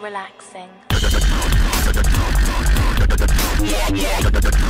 relaxing. Yeah, yeah.